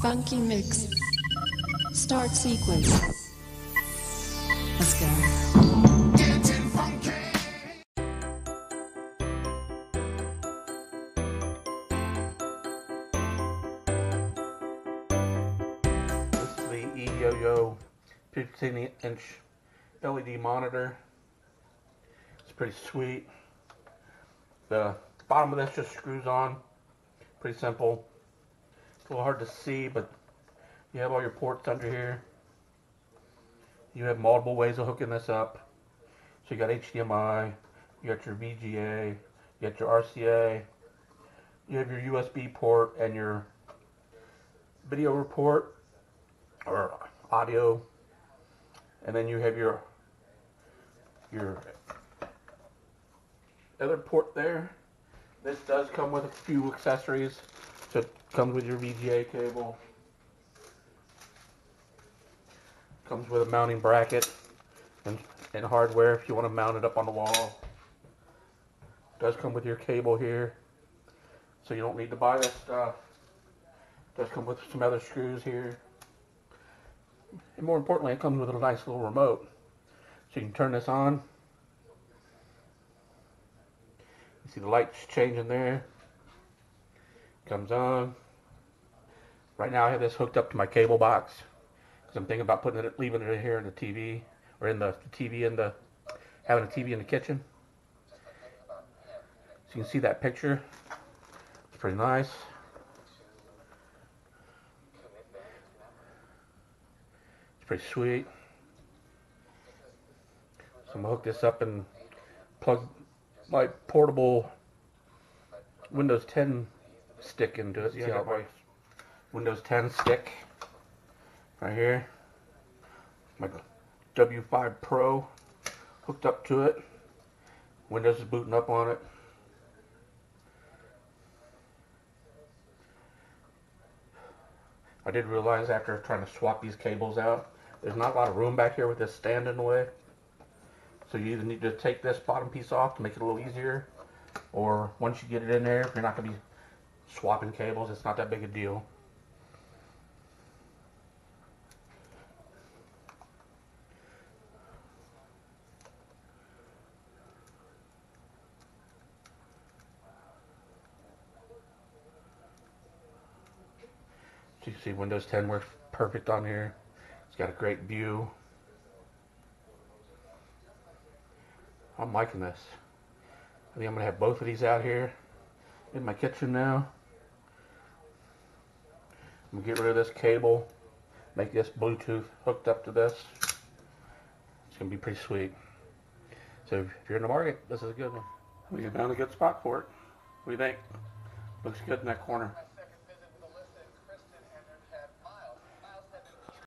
Funky mix. Start sequence. Let's go. This is the Eyoyo 15 inch LED monitor. It's pretty sweet. The bottom of this just screws on. Pretty simple. A little hard to see, but you have all your ports under here. You have multiple ways of hooking this up. So you got HDMI, you got your VGA, you got your RCA, you have your USB port and your video report or audio and then you have your your other port there this does come with a few accessories so it comes with your VGA cable comes with a mounting bracket and, and hardware if you want to mount it up on the wall does come with your cable here so you don't need to buy this stuff does come with some other screws here and more importantly, it comes with a nice little remote. So you can turn this on. You see the lights changing there. Comes on. Right now I have this hooked up to my cable box. Because I'm thinking about putting it, leaving it here in the TV. Or in the, the TV in the, having a TV in the kitchen. So you can see that picture. It's pretty nice. It's pretty sweet. So I'm gonna hook this up and plug my portable Windows 10 stick into it. See, I got my Windows 10 stick right here. My W5 Pro hooked up to it. Windows is booting up on it. I did realize after trying to swap these cables out there's not a lot of room back here with this stand in the way. So you either need to take this bottom piece off to make it a little easier, or once you get it in there, if you're not going to be swapping cables, it's not that big a deal. You see Windows 10 works perfect on here. It's got a great view. I'm liking this. I think I'm going to have both of these out here in my kitchen now. I'm to get rid of this cable, make this Bluetooth hooked up to this. It's to be pretty sweet. So if you're in the market, this is a good one. We found a good spot for it. What do you think? Looks good in that corner.